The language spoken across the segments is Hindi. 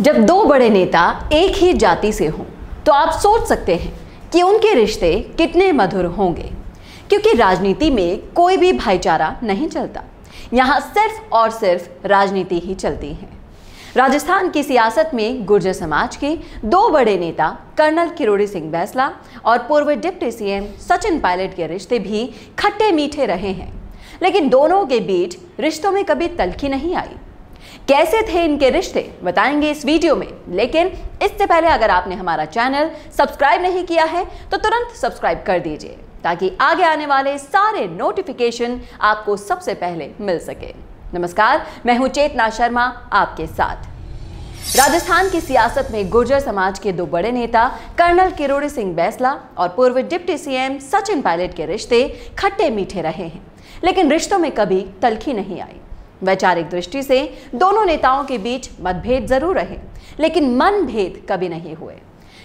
जब दो बड़े नेता एक ही जाति से हों तो आप सोच सकते हैं कि उनके रिश्ते कितने मधुर होंगे, क्योंकि राजनीति में कोई भी भाईचारा नहीं चलता। यहाँ सिर्फ़ और सिर्फ़ राजनीति ही चलती है। राजस्थान की सियासत में गुर्जर समाज के दो बड़े नेता, कर्नल किरोड़ी सिंह बैसला और पूर्व डिप्टी सीएम सचिन पायलट के रिश्ते भी खट्टे मीठे रहे हैं, लेकिन दोनों के बीच रिश्तों में कभी तलखी नहीं आई। कैसे थे इनके रिश्ते, बताएँगे इस वीडियो में। लेकिन इससे पहले अगर आपने हमारा चैनल सब्सक्राइब नहीं किया है तो तुरंत सब्सक्राइब कर दीजिए, ताकि आगे आने वाले सारे नोटिफिकेशन आपको सबसे पहले मिल सके। नमस्कार, मैं हूँ चेतना शर्मा आपके साथ। राजस्थान की सियासत में गुर्जर समाज के दो बड़े नेता, कर्नल किरोड़ी सिंह बैसला और पूर्व डिप्टी सीएम सचिन पायलट के रिश्ते खट्टे मीठे रहे हैं, लेकिन रिश्तों में कभी तलखी नहीं आई। वैचारिक दृष्टि से दोनों नेताओं के बीच मतभेद ज़रूर रहे, लेकिन मन भेद कभी नहीं हुए।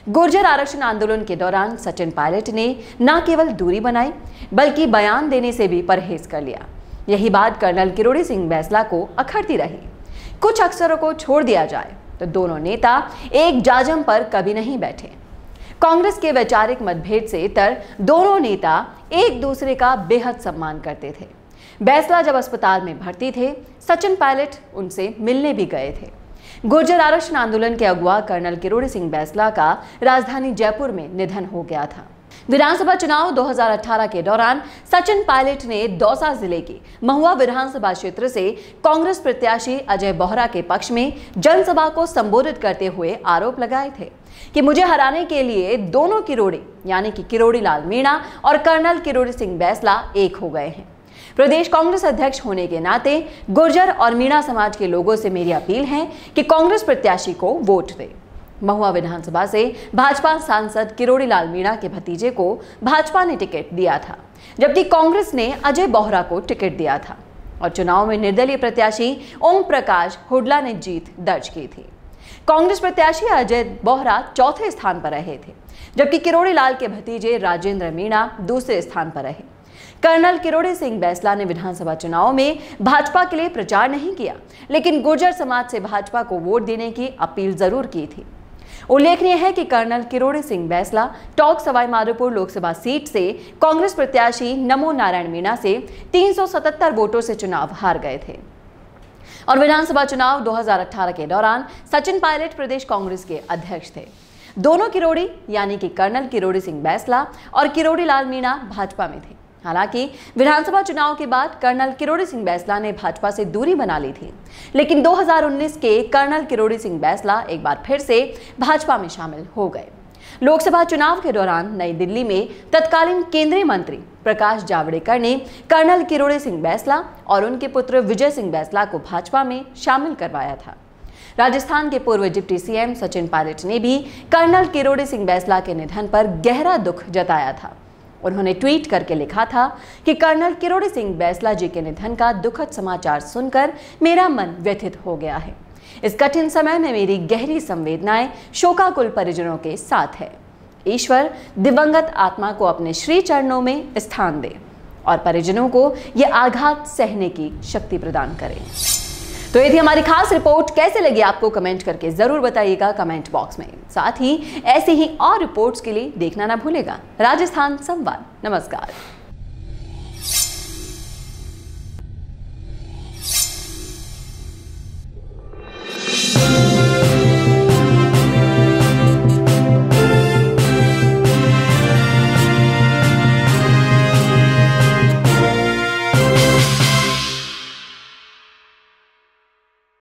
गुर्जर आरक्षण आंदोलन के दौरान सचिन पायलट ने न केवल दूरी बनाई, बल्कि बयान देने से भी परहेज कर लिया। यही बात कर्नल किरोड़ी सिंह बैसला को अखड़ती रही। कुछ अक्सरों को छोड़ दिया जाए तो दोनों नेता एक जाजम पर कभी नहीं बैठे। कांग्रेस के वैचारिक मतभेद से इतर दोनों नेता एक दूसरे का बेहद सम्मान करते थे। बैसला जब अस्पताल में भर्ती थे सचिन पायलट उनसे मिलने भी गए थे। गुर्जर आरक्षण आंदोलन के अगुआ कर्नल किरोड़ी सिंह बैसला का राजधानी जयपुर में निधन हो गया था। विधानसभा चुनाव 2018 के दौरान सचिन पायलट ने दौसा ज़िले के महुआ विधानसभा क्षेत्र से कांग्रेस प्रत्याशी अजय बोहरा के पक्ष में जनसभा को संबोधित करते हुए आरोप लगाए थे कि मुझे हराने के लिए दोनों किरोड़ी, यानी कि किरोड़ी लाल मीणा और कर्नल किरोड़ी सिंह बैसला एक हो गए हैं। प्रदेश कांग्रेस अध्यक्ष होने के नाते गुर्जर और मीणा समाज के लोगों से मेरी अपील है कि कांग्रेस प्रत्याशी को वोट दे। महुआ विधानसभा से भाजपा सांसद किरोड़ी लाल मीणा के भतीजे को भाजपा ने टिकट दिया था, जबकि कांग्रेस ने अजय बोहरा को टिकट दिया था। और चुनाव में निर्दलीय प्रत्याशी ओम प्रकाश हुडला ने जीत दर्ज की थी। कांग्रेस प्रत्याशी अजय बोहरा चौथे स्थान पर रहे थे, जबकि किरोड़ी लाल के भतीजे राजेंद्र मीणा दूसरे स्थान पर रहे। कर्नल किरोड़ी सिंह बैसला ने विधानसभा चुनाव में भाजपा के लिए प्रचार नहीं किया, लेकिन गुर्जर समाज से भाजपा को वोट देने की अपील ज़रूर की थी। उल्लेखनीय है कि कर्नल किरोड़ी सिंह बैसला टॉक सवाई माधोपुर लोकसभा सीट से कांग्रेस प्रत्याशी नमो नारायण मीणा से 377 वोटों से चुनाव हार गए थे। और विधानसभा चुनाव 2018 के दौरान सचिन पायलट प्रदेश कांग्रेस के अध्यक्ष थे। दोनों किरोड़ी, यानी कि कर्नल किरोड़ी सिंह बैसला और किरोड़ी लाल मीणा भाजपा में थे। हालाँकि विधानसभा चुनाव के बाद कर्नल किरोड़ी सिंह बैसला ने भाजपा से दूरी बना ली थी। लेकिन 2019 के कर्नल किरोड़ी सिंह बैसला एक बार फिर से भाजपा में शामिल हो गए। लोकसभा चुनाव के दौरान नई दिल्ली में तत्कालीन केंद्रीय मंत्री प्रकाश जावड़ेकर ने कर्नल किरोड़ी सिंह बैसला और उनके पुत्र विजय सिंह बैसला को भाजपा में शामिल करवाया था। राजस्थान के पूर्व डिप्टी सीएम सचिन पायलट ने भी कर्नल किरोड़ी सिंह बैसला के निधन पर गहरा दुख जताया था। उन्होंने ट्वीट करके लिखा था कि कर्नल किरोड़ी सिंह बैसला जी के निधन का दुखद समाचार सुनकर मेरा मन व्यथित हो गया है। इस कठिन समय में मेरी गहरी संवेदनाएँ शोकाकुल परिजनों के साथ है। ईश्वर, दिवंगत आत्मा को अपने श्री चरणों में स्थान दे और परिजनों को यह आघात सहने की शक्ति प्रदान करें। तो ये थी हमारी खास रिपोर्ट। कैसे लगी आपको? कमेंट करके ज़रूर बताइएगा कमेंट बॉक्स में। साथ ही ऐसी ही और रिपोर्ट्स के लिए देखना ना भूलेगा। राजस्थान संवाद। नमस्कार।